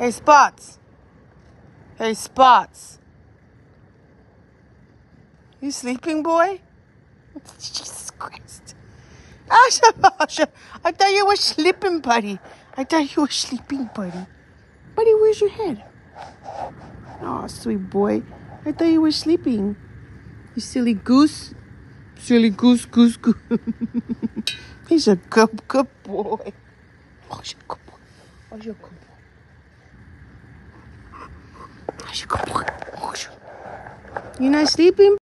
Hey, Spots. Hey, Spots. You sleeping, boy? Jesus Christ. Asha, Asha, I thought you were sleeping, buddy. I thought you were sleeping, buddy. Buddy, where's your head? Oh, sweet boy. I thought you were sleeping. You silly goose. Silly goose, goose, goose. He's a good, good boy. Oh, he's a good boy. Oh, he's a good boy. Oh, he's a good boy. Oh, he's a- You're not sleeping?